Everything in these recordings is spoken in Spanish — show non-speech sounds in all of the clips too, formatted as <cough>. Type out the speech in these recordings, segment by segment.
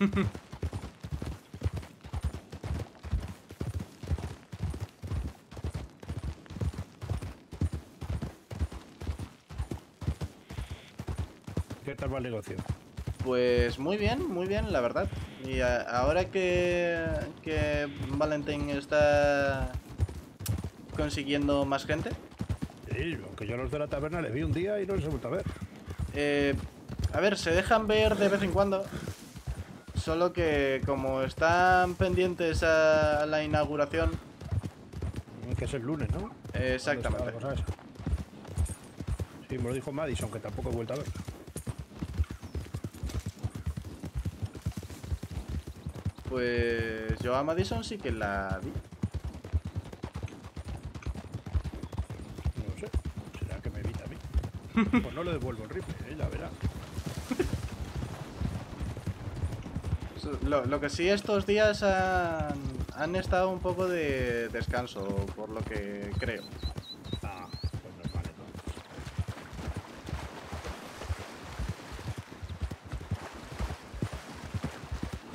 <laughs> ¿Qué tal va el negocio? Pues muy bien, muy bien, la verdad. Y a- ahora que, que Valentín está consiguiendo más gente, Sí, aunque yo a los de la taberna les vi un día y no les he vuelto a ver. eh, a ver, se dejan ver de vez en cuando. Solo que como están pendientes a la inauguración, Que es el lunes, ¿no? eh, exactamente. Sí, me lo dijo Madison, que tampoco he vuelto a ver. Pues yo a Madison sí que la vi. No sé. ¿Será que me evita a mí? <laughs> Pues no le devuelvo el rifle, ella verá. Lo, que sí estos días han, han estado un poco de descanso, por lo que creo. Ah, pues.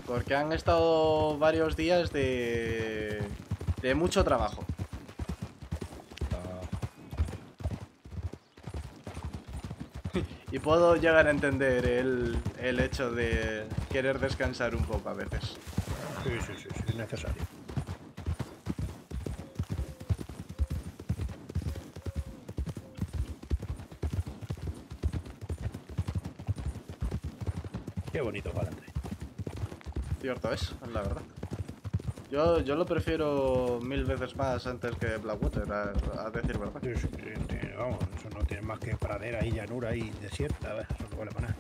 Porque han estado varios días de, de mucho trabajo. Ah, Y puedo llegar a entender el, el hecho de querer descansar un poco a veces. sí, sí, sí, sí, es necesario. Qué bonito Valentine. Cierto es, la verdad. Yo, yo lo prefiero mil veces más antes que Blackwater, a, a decir verdad. Sí, sí, sí, vamos, eso no tiene más que pradera y llanura y desierta, ¿ves? eso no vale para nada.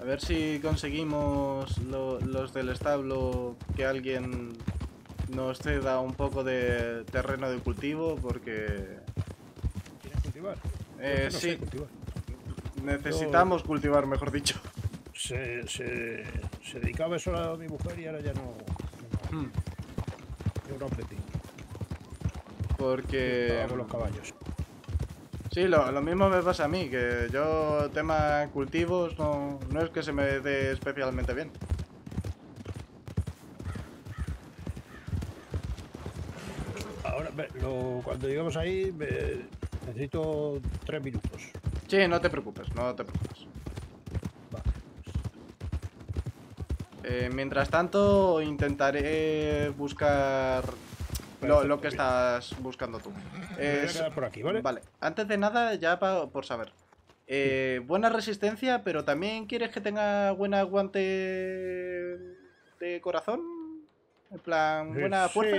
A ver si conseguimos lo- los del establo que alguien nos ceda un poco de terreno de cultivo porque ¿Quieres cultivar? Eh, no sí. cultivar. necesitamos cultivar, mejor dicho. Se, se, se dedicaba eso a mi mujer y ahora ya no. Hmm. Yo no aprendí. Porque... Con los caballos. Sí, lo, lo mismo me pasa a mí, que yo tema cultivos no, no es que se me dé especialmente bien. Ahora, lo- cuando llegamos ahí, me- necesito tres minutos. Sí, no te preocupes, no te preocupes. Vale. Eh, mientras tanto, intentaré buscar lo, que estás buscando tú. Me voy Eh, a quedar por aquí, ¿vale? Vale, antes de nada, ya pa- por saber. Eh, buena resistencia, pero también quieres que tenga buen aguante de corazón. En plan, buena Eh, fuerza.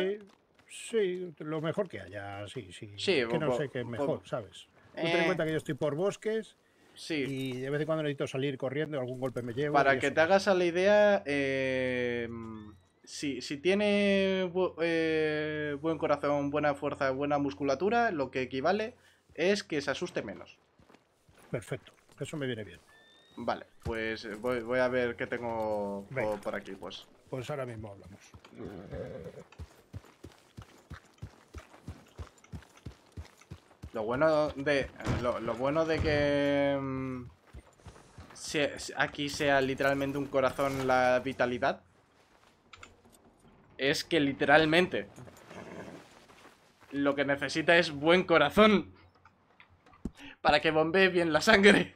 Sí, sí, lo mejor que haya, sí, sí. Sí, que no sé qué es mejor, ¿sabes? Tú ten Eh, en cuenta que yo estoy por bosques Sí, y de vez en cuando necesito salir corriendo, algún golpe me llevo. para que eso. te hagas a la idea, eh, si, si tiene bu- eh, buen corazón, buena fuerza, buena musculatura, lo que equivale es que se asuste menos. Perfecto, eso me viene bien. Vale, pues eh, voy, voy a ver qué tengo Venga. por aquí, pues. Pues ahora mismo hablamos. Lo bueno de. Lo, bueno de que. mm, aquí sea literalmente un corazón la vitalidad. Es que literalmente. Lo que necesita es buen corazón. Para que bombee bien la sangre.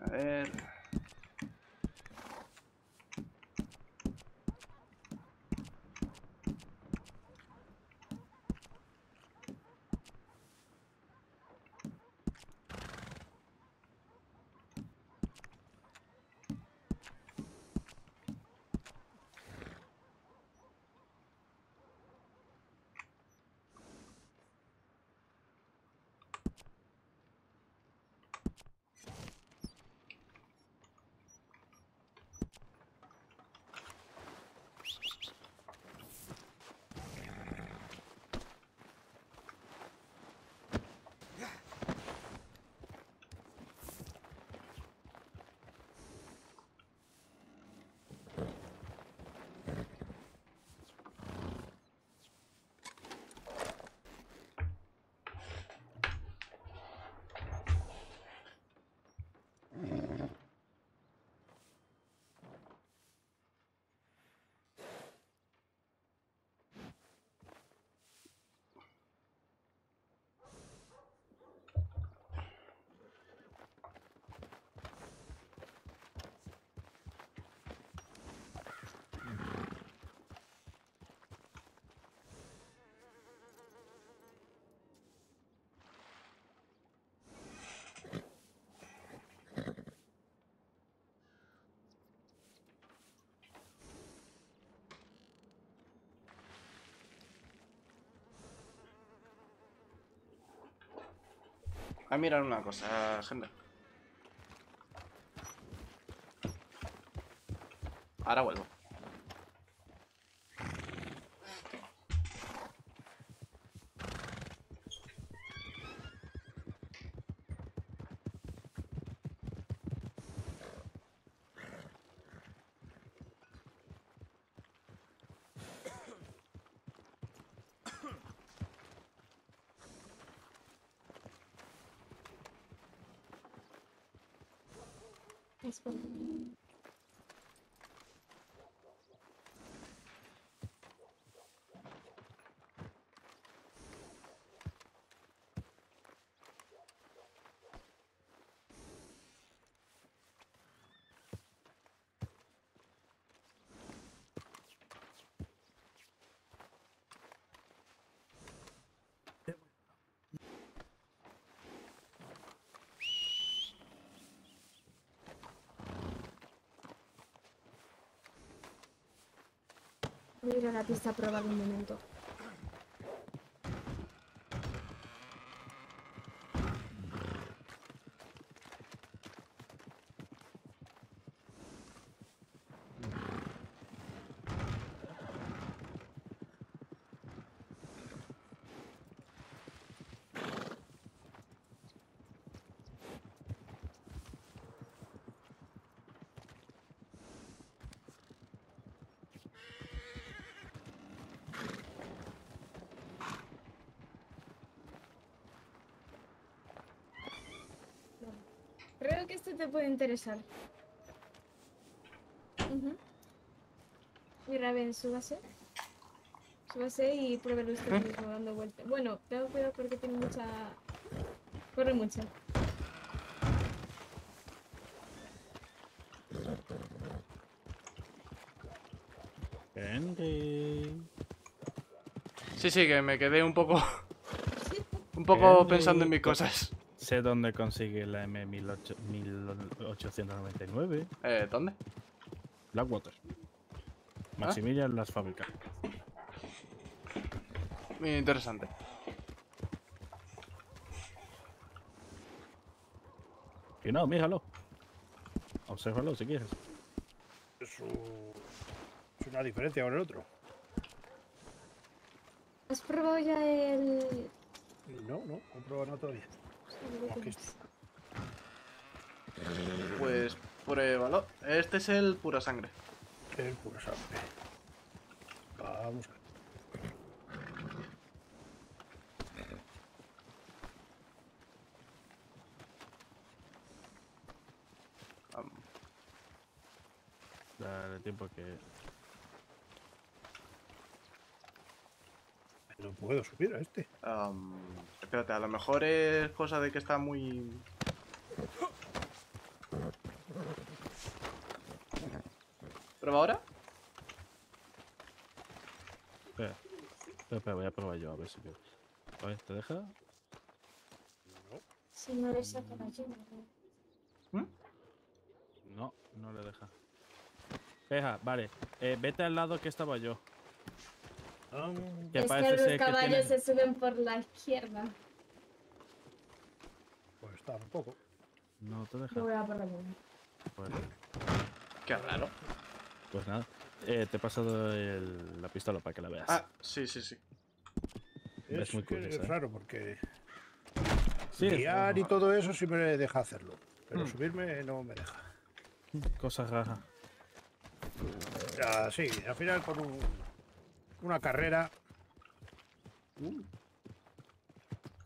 A ver. A mirar una cosa, gente. Ahora vuelvo. Espera. Voy a ir a la pista a probar un momento. Creo que este te puede interesar. Ujú. Mira, ven, súbase. Súbase y pruébelo usted mismo dando vueltas. Bueno, tengo cuidado porque tiene mucha... Corre mucho. Henry. Sí, sí, que me quedé un poco. un poco Henry. pensando en mis cosas. Sé dónde consigue la M1899. Eh, ¿dónde? Blackwater. Maximilian las fábricas. Muy interesante. Y no, míralo. Obsérvalo si quieres. Es, un- es una diferencia con el otro. ¿Has probado ya el... No, no, compro no todavía. Está. Pues pruébalo. Este es el pura sangre. El puro sangre. Vamos Dale tiempo que. No puedo subir a este. espérate, a lo mejor es cosa de que está muy. ¿Prueba ahora? Espera. Espera, espera, voy a probar yo a ver si. A ver, ¿te deja? Si no le saca la llave. ¿Mm? No, no le deja. Deja, vale. Eh, vete al lado que estaba yo. Que es parece que los ser que caballos se suben por la izquierda. pues está un poco. No te Yo deja. voy a por la llave. Pues, Qué raro. Pues nada. Eh, te he pasado el- la pistola para que la veas. Ah, sí, sí, sí. Es Es, muy curioso, es ¿eh? raro porque sí, guiar y todo eso sí me deja hacerlo. Pero Hmm. subirme no me deja. Cosa rara. Ya, sí, al final con un- una carrera.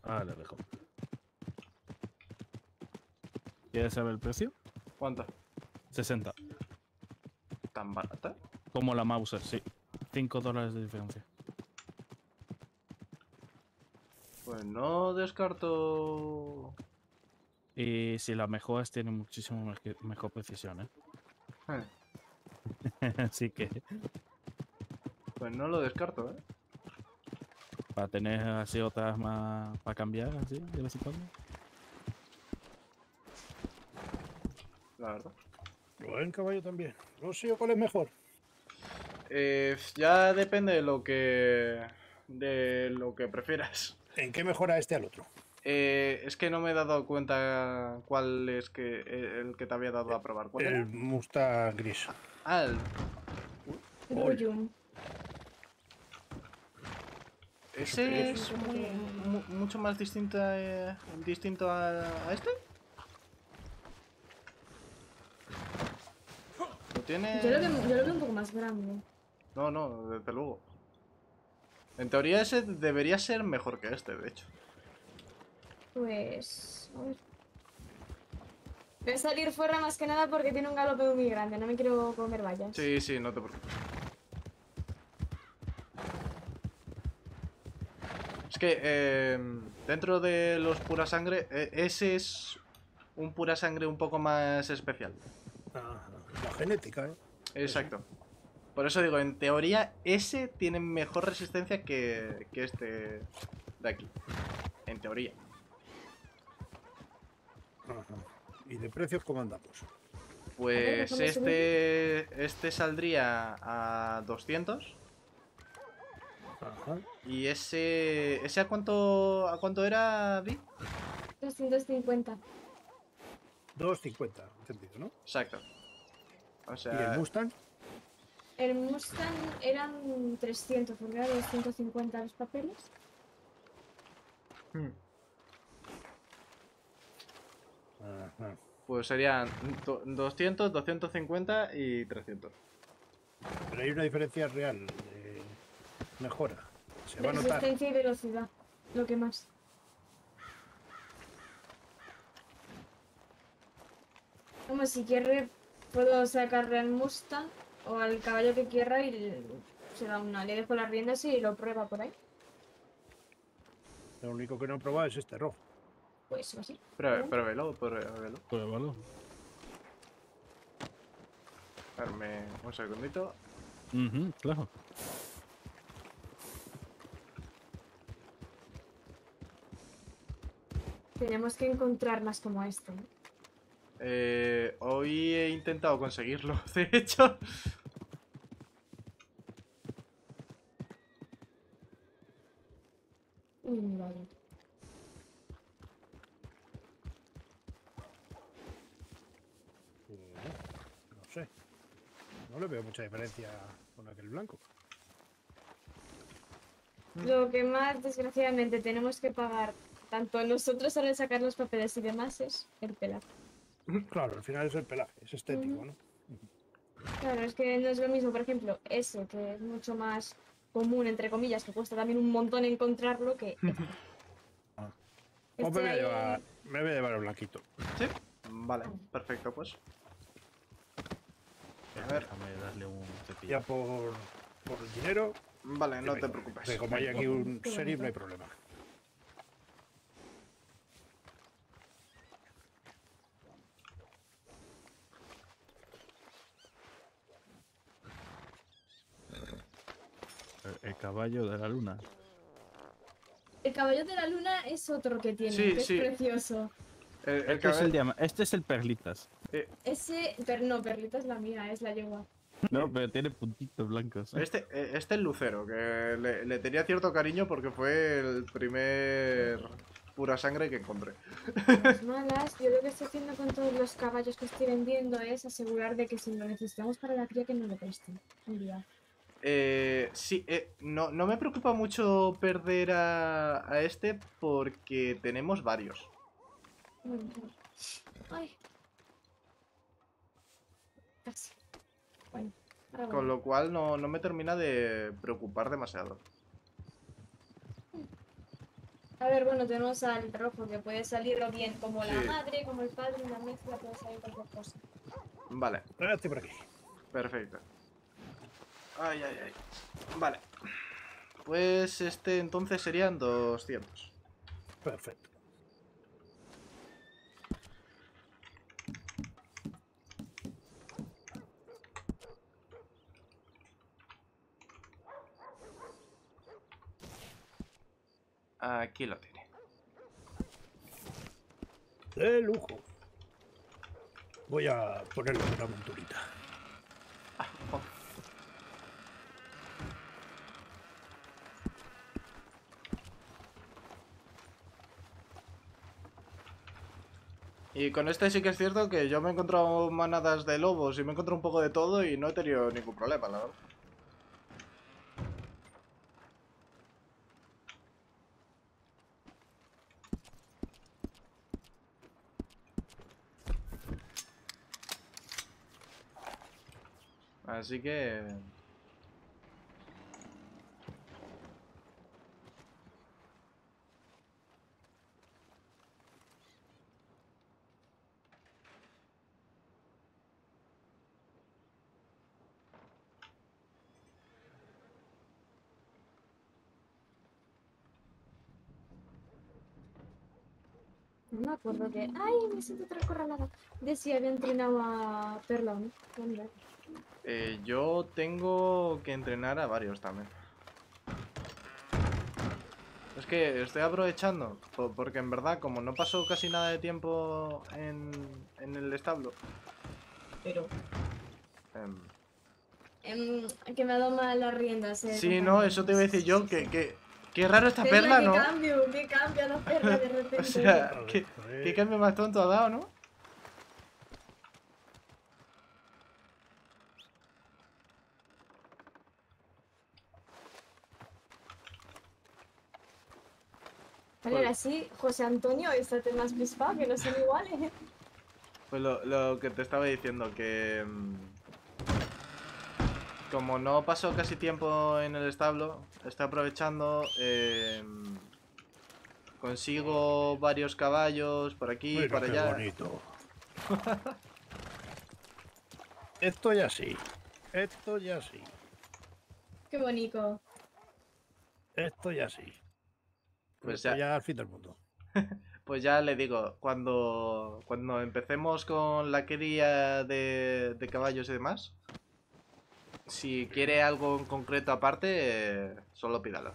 Ah, le dejo. ¿Quieres saber el precio? ¿Cuánto? 60. ¿Tan barata? Como la Mauser, sí. 5 dólares de diferencia. Pues no descarto. Y si la mejoras tiene muchísimo mejor precisión, ¿eh? Eh, <laughs> Así que Pues no lo descarto, ¿eh? para tener así otras más para cambiar, así, de vez en cuando. La verdad. Buen caballo también. No sé yo cuál es mejor. Eh, ya depende de lo que. de lo que prefieras. ¿En qué mejora este al otro? Eh, es que no me he dado cuenta cuál es que el que te había dado a probar. ¿Cuál era? El Mustang gris. Ah, el- Gruyum. ese es muy- mu- mucho más distinto, a- distinto a, a este. Tiene? Yo lo, veo, yo lo veo un poco más grande. No, no, desde luego. En teoría ese debería ser mejor que este, de hecho. Pues. a ver. Voy a salir fuera más que nada porque tiene un galope muy grande. No me quiero comer vallas. Sí, sí, no te preocupes. Es que eh, dentro de los pura sangre, eh, ese es un pura sangre un poco más especial. Ah, la genética, ¿eh? Exacto. Por eso digo, en teoría ese tiene mejor resistencia que, que este de aquí. En teoría. Ajá. ¿Y de precios cómo andamos? Pues déjame este, este saldría a 200. Ajá. ¿Y ese, ese a cuánto, a cuánto era, Vi? 250. 2.50, entendido, ¿no? Exacto. O ¿Y el sea, Mustang? El Mustang eran 300, porque era 250 los papeles. hmm, Ajá. pues serían do- 200, 250 y 300. Pero hay una diferencia real de mejora. Se va a notar. Resistencia y velocidad. Lo que más. Como si quiere, puedo sacarle al Mustang o al caballo que quiera y le- se da una. Le dejo las riendas y lo prueba por ahí. Lo único que no he probado es este rojo. Pues así. Prue- Pruébelo, pruébelo. Pruébalo. Darme un segundito. Ujú, claro. Tenemos que encontrar más como este. ¿no? Eh, hoy he intentado conseguirlo, <laughs> de hecho. Vale. No sé. No le veo mucha diferencia con aquel blanco. Lo que más, desgraciadamente, tenemos que pagar, tanto nosotros al sacar los papeles y demás, es el pelaje. <clears throat> Claro, al final es el pelaje, es estético. ¿no? Claro, es que no es lo mismo, por ejemplo, ese, que es mucho más común, entre comillas, que cuesta también un montón encontrarlo, que <laughs> este. Ah. Este me, voy a ahí- llevar, me voy a llevar el blanquito. ¿Sí? Vale, perfecto, pues. A ver. Déjame darle un cepillo. Ya por, por el dinero. Vale, no te preocupes. que como hay aquí un sheriff, no hay problema. El, caballo de la luna. El caballo de la luna es otro que tiene, Sí, que sí. es precioso. El, el Este es, el este es el perlitas. Ese, pero no, Perlita es la mía, es la yegua. No, pero tiene puntitos blancos. ¿eh? Este, eh, este es Lucero, que le, le tenía cierto cariño porque fue el primer pura sangre que encontré. Las malas, yo lo que estoy haciendo con todos los caballos que estoy vendiendo es asegurar de que si lo necesitamos para la cría que no lo presten. Un día. Eh, sí, eh, no, no me preocupa mucho perder a, a este porque tenemos varios. Bueno, Ay. Casi. Bueno, ahora Con lo cual no, no me termina de preocupar demasiado. A ver, bueno, tenemos al rojo que puede salir o bien como la madre, como el padre, una mezcla, puede salir cualquier cosa. Vale, estoy por aquí. perfecto. Ay, ay, ay. Vale. Pues este entonces serían 200. Perfecto. Aquí lo tiene. De lujo. Voy a ponerle una monturita. Y con este sí que es cierto que yo me he encontrado manadas de lobos y me he encontrado un poco de todo y no he tenido ningún problema, la verdad. Así que... No me acuerdo que. ¡Ay! Me siento otra corralada. De si había entrenado a Perlón. Eh, yo tengo que entrenar a varios también. Es que estoy aprovechando, po- porque en verdad, como no pasó casi nada de tiempo en, en el establo, Pero. em, em, que me ha dado mal las riendas. Eh, sí, no, eso te iba a decir yo, que, que, qué raro esta perla, ¿Qué ¿no? cambio? ¿Qué cambia la perla de <laughs> repente? O sea, ¿qué, qué cambio más tonto ha dado, ¿no? Vale, ahora sí, José Antonio, estate más pispado, que no son iguales. Pues lo, lo que te estaba diciendo, que... Como no pasó casi tiempo en el establo, estoy aprovechando... em, consigo varios caballos por aquí, Mira por qué allá. bonito. <laughs> Esto ya sí. Esto ya sí. Qué bonito. Esto ya sí. Pues Esto ya, ya al fin del mundo. <laughs> pues ya le digo, cuando, cuando empecemos con la cría de, de caballos y demás, si quiere algo en concreto aparte, eh, solo pídalo.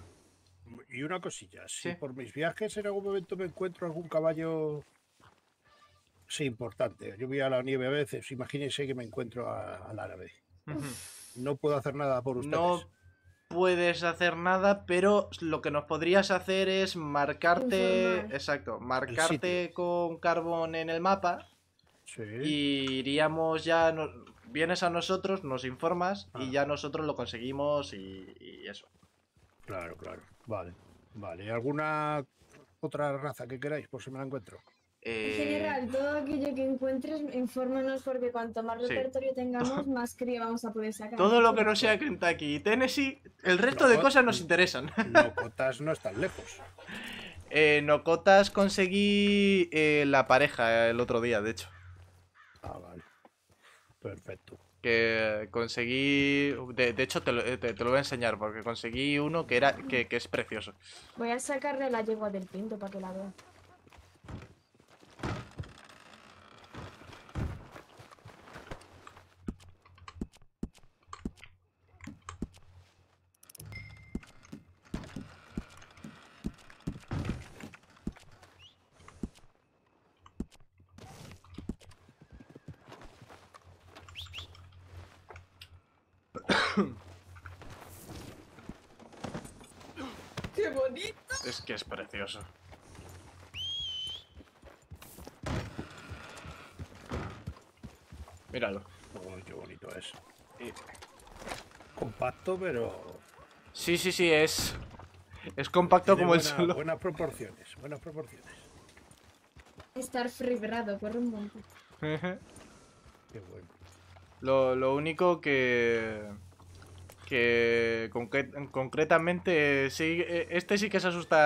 Y una cosilla, si Sí. por mis viajes en algún momento me encuentro algún caballo sí, importante. Yo voy a la nieve a veces, imagínense que me encuentro a- al árabe. No puedo hacer nada por ustedes. No puedes hacer nada, pero lo que nos podrías hacer es marcarte, exacto, marcarte con carbón en el mapa Sí. y iríamos ya, vienes a nosotros, nos informas y Ah. ya nosotros lo conseguimos y, y eso. Claro, claro. Vale. Vale. ¿Y ¿Alguna otra raza que queráis por si me la encuentro? En Eh, general, todo aquello que encuentres, infórmanos porque cuanto más Sí. repertorio tengamos, <laughs> más cría vamos a poder sacar. todo lo que no sea Kentucky y Tennessee, el resto de cosas nos interesan. <laughs> Locotas no están lejos. En Ocotas conseguí eh, la pareja el otro día, de hecho. Ah, vale. Perfecto. que conseguí de, de hecho te lo, eh, te- te lo voy a enseñar porque conseguí uno que era que, que es precioso Voy a sacarle la yegua del pinto para que la vea. ¡Qué bonito! es que es precioso míralo Uy, qué bonito es. Compacto, pero. sí sí sí es es compacto tiene como el suelo Buenas proporciones. Buenas proporciones. Estar fribrado, corre un montón. Qué bueno. lo, lo único que que concre- concretamente sí eh, este sí que se asusta